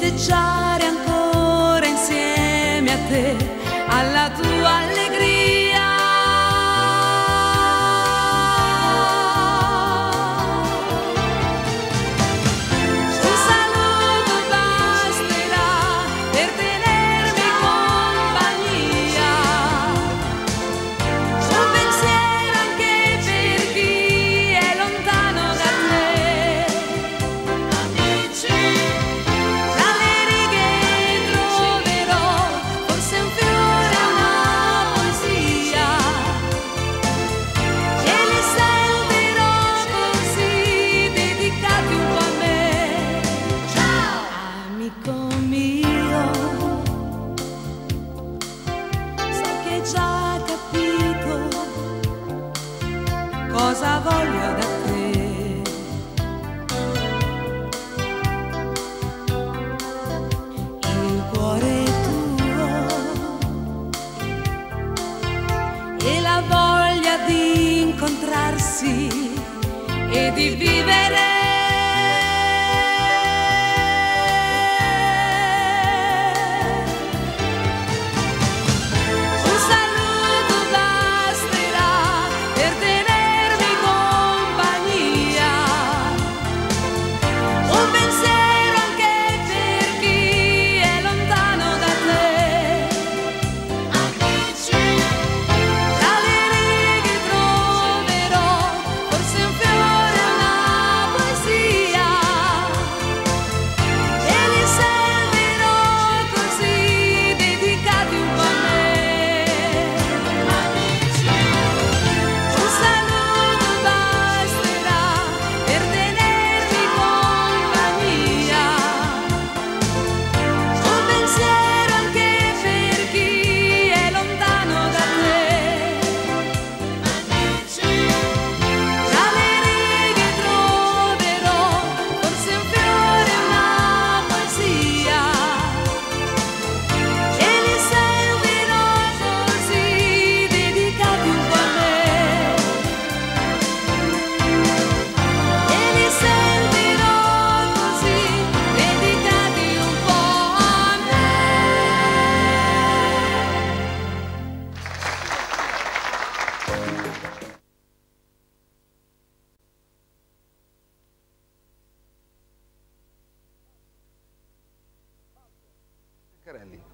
festeggiare ancora insieme a te, alla tua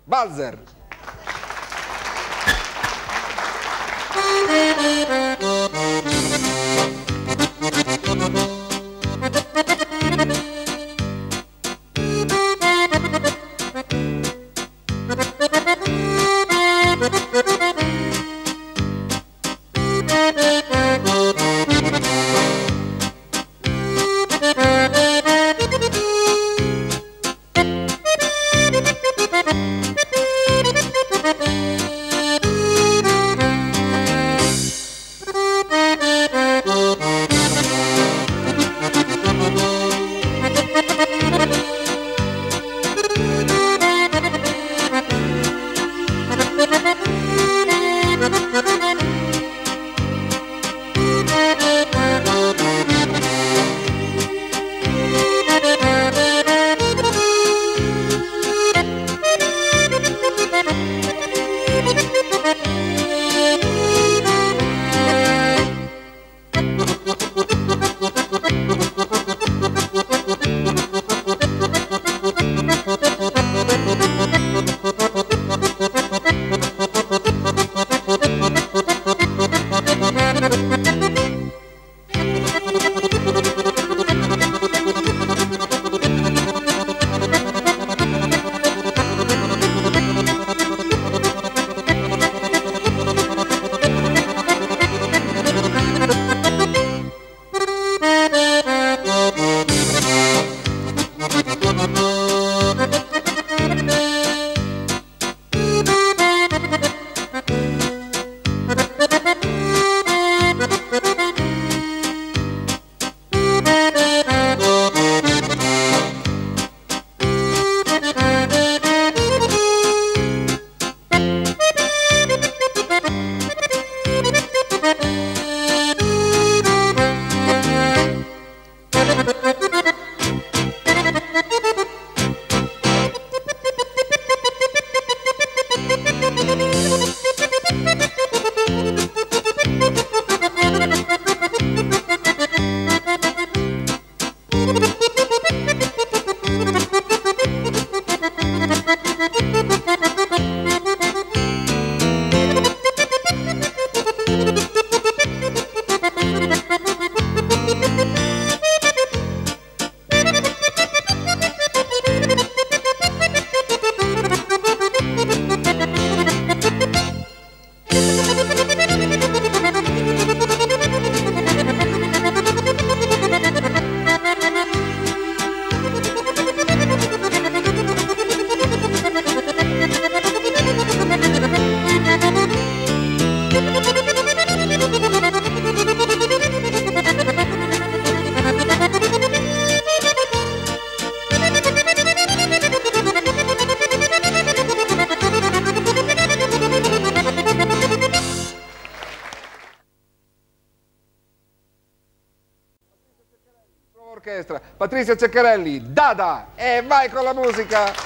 Balzer. Patrizia Ceccarelli, Dada e vai con la musica.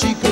prática.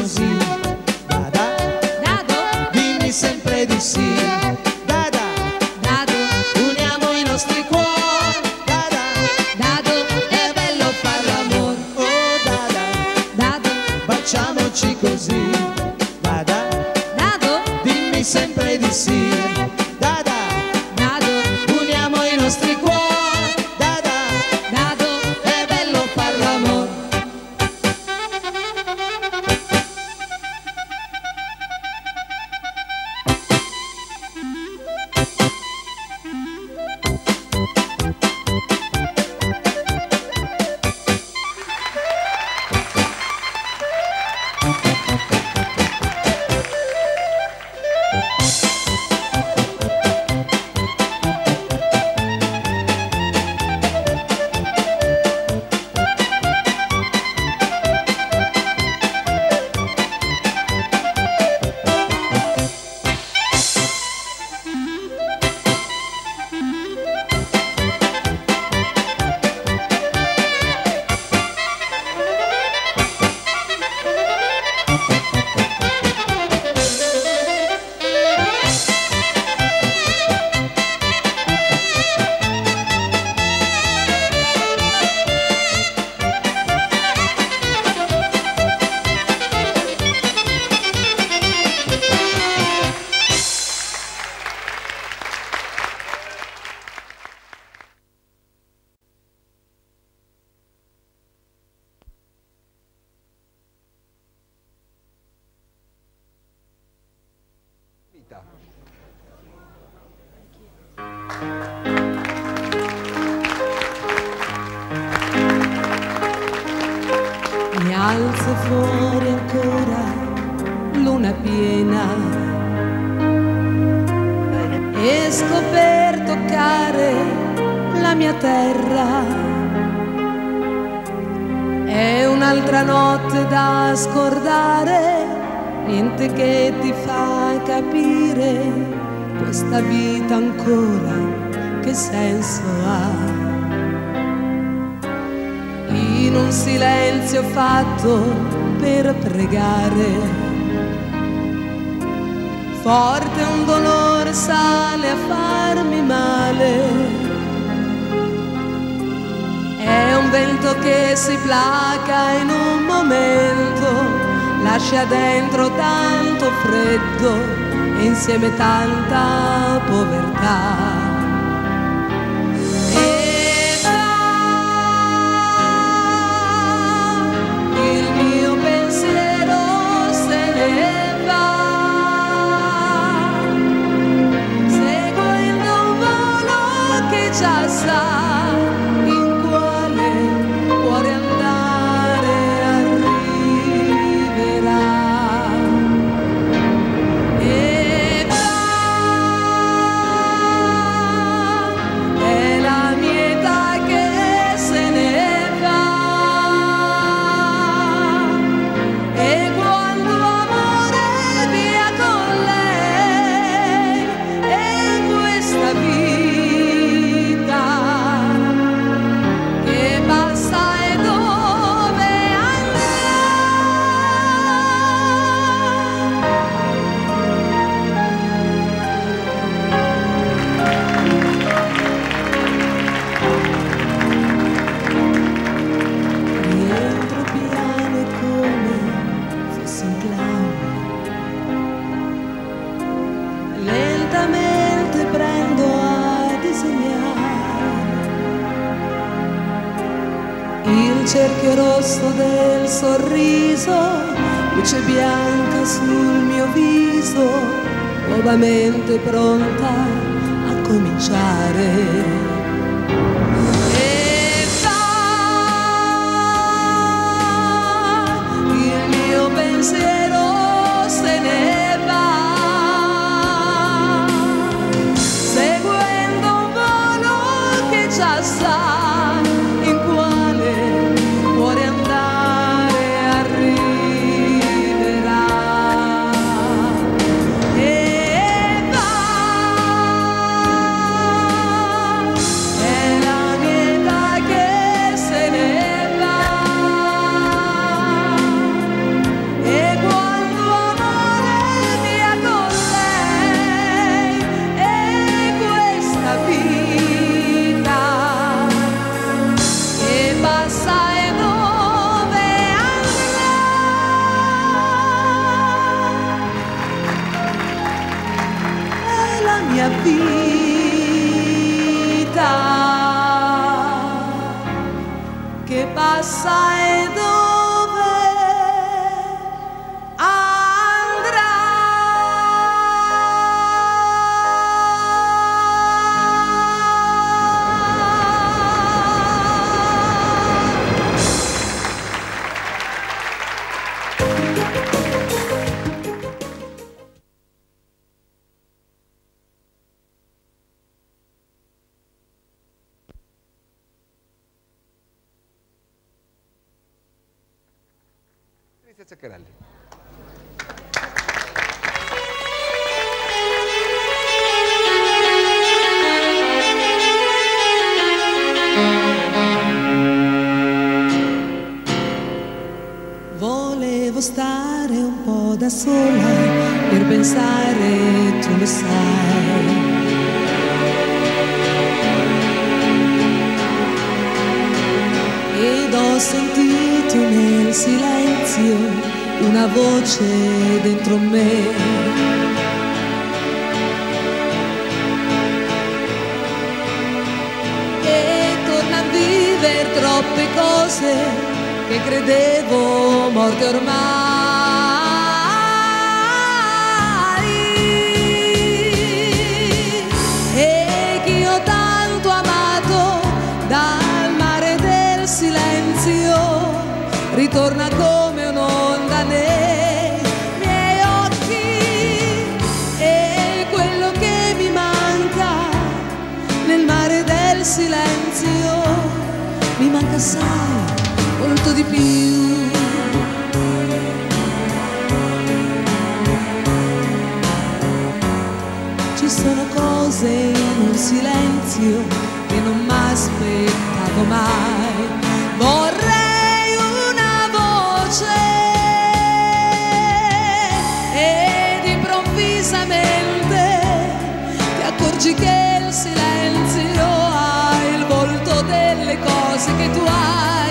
Vita. mi alzo fuori ancora, luna piena, esco per toccare la mia terra. È un'altra notte da scordare, niente che ti fa capire questa vita ancora che senso ha. In un silenzio fatto per pregare. Forte un dolore sale a farmi male. È un vento che si placa in un momento, lascia dentro tanto freddo e insieme tanta povertà. lentamente prendo a disegnare il cerchio rosso del sorriso, luce bianca sul mio viso, nuovamente pronta a cominciare. Che già Cristian Ceccarelli. Volevo stare un po' da sola per pensare, tu lo sai. Ed ho sentito nel silenzio una voce dentro me. E torna a vivere troppe cose che credevo morte ormai silenzio che non mi aspettavo mai. Vorrei una voce ed improvvisamente ti accorgi che il silenzio ha il volto delle cose che tu hai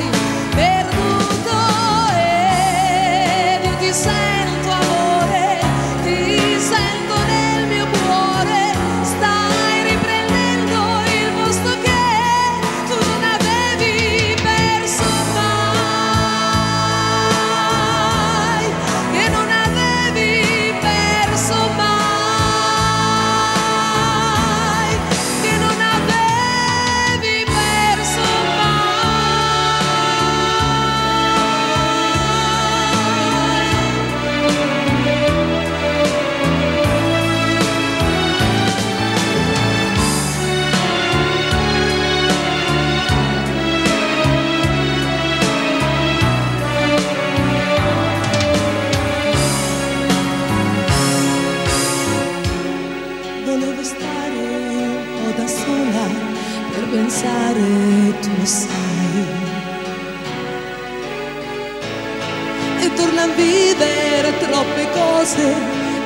A vivere troppe cose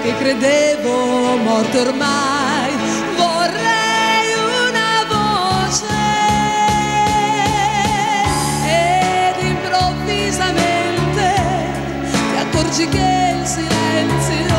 che credevo morte ormai. Vorrei una voce ed improvvisamente ti accorgi che il silenzio